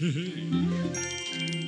Hey,